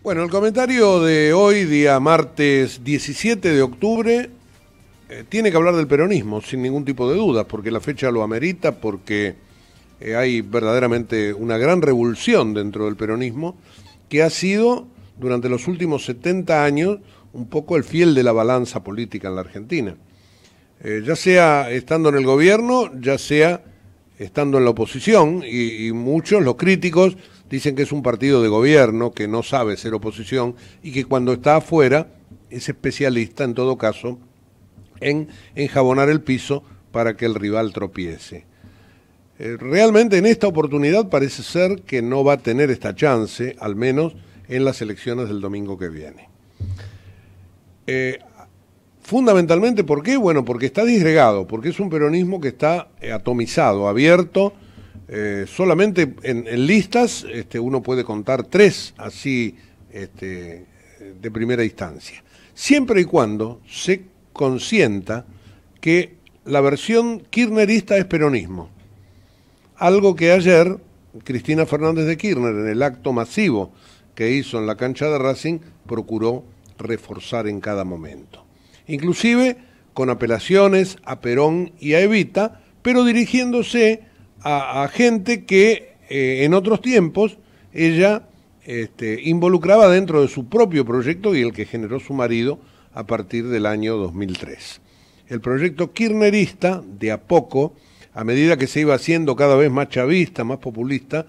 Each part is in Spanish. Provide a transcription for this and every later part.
Bueno, el comentario de hoy, día martes 17 de octubre, eh, tiene que hablar del peronismo, sin ningún tipo de duda, porque la fecha lo amerita, porque eh, hay verdaderamente una gran revolución dentro del peronismo, que ha sido durante los últimos 70 años un poco el fiel de la balanza política en la Argentina. Eh, ya sea estando en el gobierno, ya sea estando en la oposición, y muchos, los críticos, dicen que es un partido de gobierno, que no sabe ser oposición, y que cuando está afuera es especialista, en todo caso, en enjabonar el piso para que el rival tropiece. Eh, realmente en esta oportunidad parece ser que no va a tener esta chance, al menos en las elecciones del domingo que viene. Eh, fundamentalmente, ¿por qué? Bueno, porque está disgregado, porque es un peronismo que está eh, atomizado, abierto, solamente en, listas este, uno puede contar tres así este, de primera instancia, siempre y cuando se consienta que la versión kirchnerista es peronismo. Algo que ayer Cristina Fernández de Kirchner, en el acto masivo que hizo en la cancha de Racing, procuró reforzar en cada momento. Inclusive con apelaciones a Perón y a Evita, pero dirigiéndose a, gente que eh, en otros tiempos ella este, involucraba dentro de su propio proyecto y el que generó su marido, a partir del año 2003. El proyecto kirchnerista, de a poco, a medida que se iba haciendo cada vez más chavista, más populista,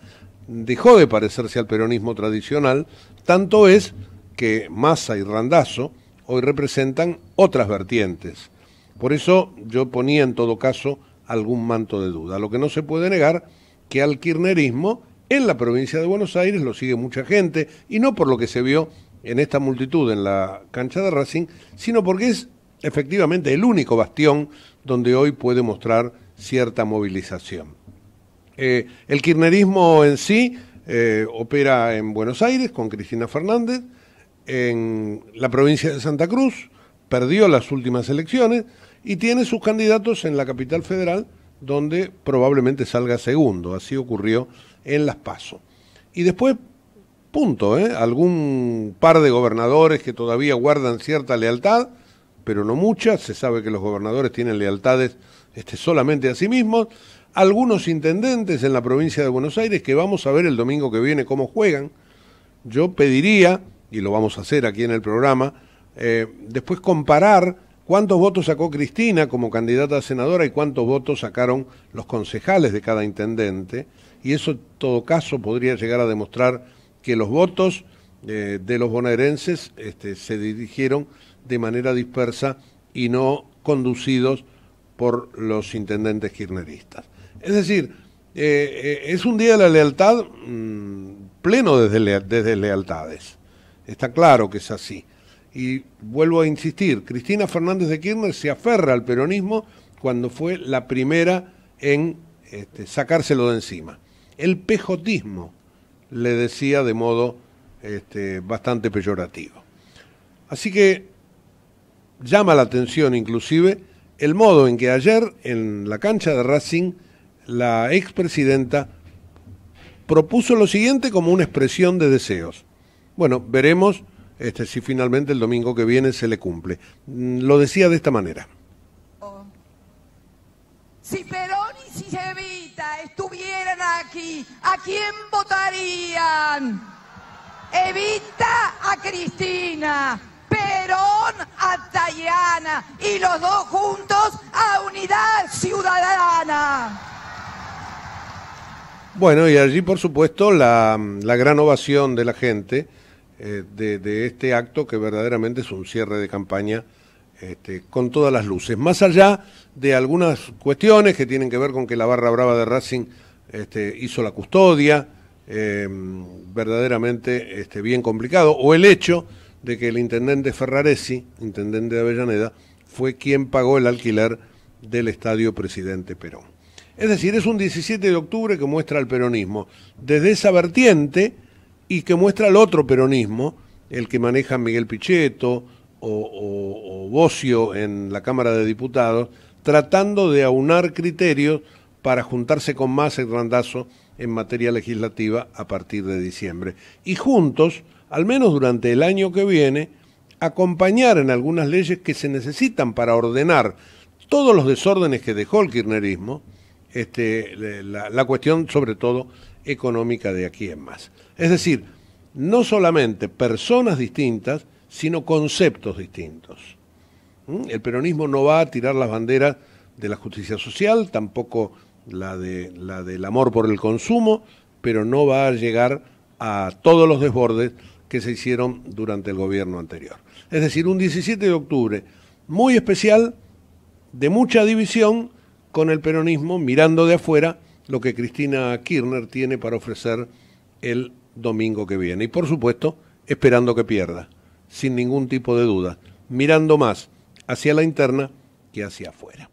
dejó de parecerse al peronismo tradicional, tanto es que Massa y Randazo hoy representan otras vertientes. Por eso yo ponía en todo caso algún manto de duda. Lo que no se puede negar que al kirchnerismo en la provincia de Buenos Aires lo sigue mucha gente y no por lo que se vio en esta multitud en la cancha de Racing, sino porque es efectivamente el único bastión donde hoy puede mostrar cierta movilización. Eh, el kirchnerismo en sí eh, opera en Buenos Aires con Cristina Fernández, en la provincia de Santa Cruz, perdió las últimas elecciones y tiene sus candidatos en la capital federal, donde probablemente salga segundo. Así ocurrió en Las Paso. Y después Punto, ¿eh? Algún par de gobernadores que todavía guardan cierta lealtad, pero no muchas. Se sabe que los gobernadores tienen lealtades este, solamente a sí mismos. Algunos intendentes en la provincia de Buenos Aires que vamos a ver el domingo que viene cómo juegan. Yo pediría, y lo vamos a hacer aquí en el programa, eh, después comparar cuántos votos sacó Cristina como candidata a senadora y cuántos votos sacaron los concejales de cada intendente. Y eso en todo caso podría llegar a demostrar que los votos eh, de los bonaerenses este, se dirigieron de manera dispersa y no conducidos por los intendentes kirchneristas. Es decir, eh, eh, es un día de la lealtad mm, pleno desde, desde lealtades. Está claro que es así. Y vuelvo a insistir, Cristina Fernández de Kirchner se aferra al peronismo cuando fue la primera en este, sacárselo de encima. El pejotismo le decía de modo este, bastante peyorativo. Así que llama la atención inclusive el modo en que ayer en la cancha de Racing la expresidenta propuso lo siguiente como una expresión de deseos. Bueno, veremos este, si finalmente el domingo que viene se le cumple. Mm, lo decía de esta manera. Si Perón y si Evita estuvieran aquí, ¿a quién votarían? Evita a Cristina, Perón a Tayana y los dos juntos a Unidad Ciudadana. Bueno, y allí por supuesto la, gran ovación de la gente eh, de, este acto que verdaderamente es un cierre de campaña este, con todas las luces. Más allá de algunas cuestiones que tienen que ver con que la barra brava de Racing este, hizo la custodia, em, verdaderamente este, bien complicado, o el hecho de que el intendente Ferraresi, intendente de Avellaneda, fue quien pagó el alquiler del estadio Presidente Perón. Es decir, es un 17 de octubre que muestra el peronismo desde esa vertiente y que muestra el otro peronismo, el que maneja Miguel Pichetto, o, Bocio en la Cámara de Diputados, tratando de aunar criterios para juntarse con más y Randazo en materia legislativa a partir de diciembre. Y juntos al menos durante el año que viene, acompañar en algunas leyes que se necesitan para ordenar todos los desórdenes que dejó el kirchnerismo, este, la cuestión sobre todo económica de aquí en más. Es decir, no solamente personas distintas, sino conceptos distintos. ¿Mm? El peronismo no va a tirar las banderas de la justicia social, tampoco la, de, la del amor por el consumo, pero no va a llegar a todos los desbordes que se hicieron durante el gobierno anterior. Es decir, un 17 de octubre muy especial, de mucha división, con el peronismo mirando de afuera lo que Cristina Kirchner tiene para ofrecer el domingo que viene. Y por supuesto, esperando que pierda, sin ningún tipo de duda, mirando más hacia la interna que hacia afuera.